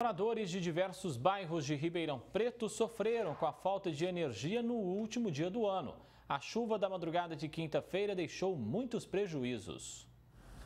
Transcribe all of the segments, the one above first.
Moradores de diversos bairros de Ribeirão Preto sofreram com a falta de energia no último dia do ano. A chuva da madrugada de quinta-feira deixou muitos prejuízos.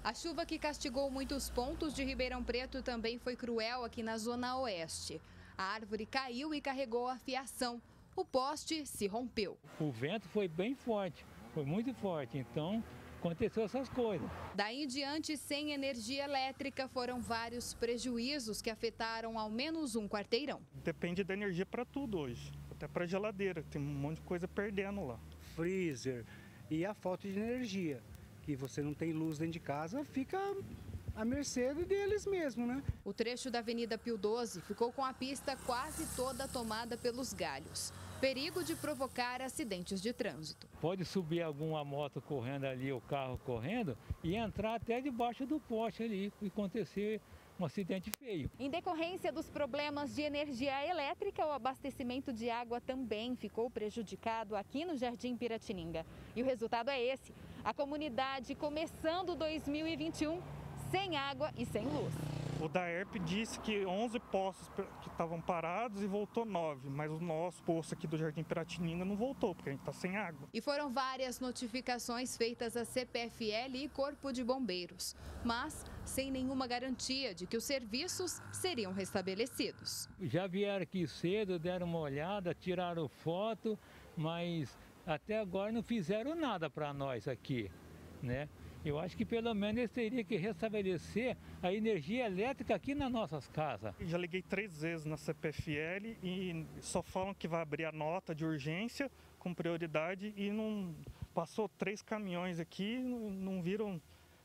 A chuva que castigou muitos pontos de Ribeirão Preto também foi cruel aqui na zona oeste. A árvore caiu e carregou a fiação. O poste se rompeu. O vento foi bem forte, foi muito forte, então aconteceu essas coisas. Daí em diante, sem energia elétrica, foram vários prejuízos que afetaram ao menos um quarteirão. Depende da energia para tudo hoje, até para geladeira, tem um monte de coisa perdendo lá. Freezer e a falta de energia, que você não tem luz dentro de casa, fica à mercê deles mesmo, né? O trecho da Avenida Pio 12 ficou com a pista quase toda tomada pelos galhos. Perigo de provocar acidentes de trânsito. Pode subir alguma moto correndo ali, o carro correndo, e entrar até debaixo do poste ali e acontecer um acidente feio. Em decorrência dos problemas de energia elétrica, o abastecimento de água também ficou prejudicado aqui no Jardim Piratininga. E o resultado é esse: a comunidade começando 2021 sem água e sem luz. O DAERP disse que 11 poços que estavam parados e voltou 9, mas o nosso poço aqui do Jardim Piratininga não voltou, porque a gente está sem água. E foram várias notificações feitas à CPFL e Corpo de Bombeiros, mas sem nenhuma garantia de que os serviços seriam restabelecidos. Já vieram aqui cedo, deram uma olhada, tiraram foto, mas até agora não fizeram nada para nós aqui, né? Eu acho que pelo menos eles teriam que restabelecer a energia elétrica aqui nas nossas casas. Já liguei três vezes na CPFL e só falam que vai abrir a nota de urgência com prioridade e não passou três caminhões aqui, não viram,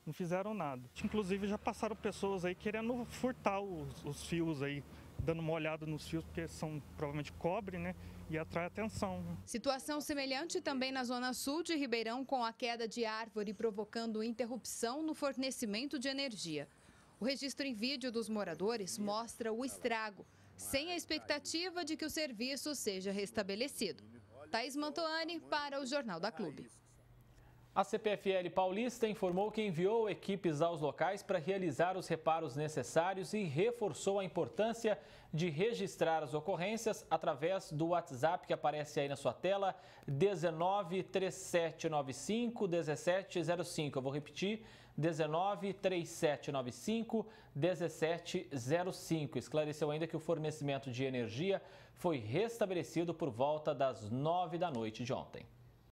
não fizeram nada. Inclusive já passaram pessoas aí querendo furtar os, os fios aí dando uma olhada nos fios, porque são provavelmente cobre, né? E atrai atenção. Situação semelhante também na zona sul de Ribeirão, com a queda de árvore provocando interrupção no fornecimento de energia. O registro em vídeo dos moradores mostra o estrago, sem a expectativa de que o serviço seja restabelecido. Thaís Mantoani para o Jornal da Clube. A CPFL Paulista informou que enviou equipes aos locais para realizar os reparos necessários e reforçou a importância de registrar as ocorrências através do WhatsApp que aparece aí na sua tela, 193795 1705. Eu vou repetir, 193795 1705. Esclareceu ainda que o fornecimento de energia foi restabelecido por volta das 9 da noite de ontem.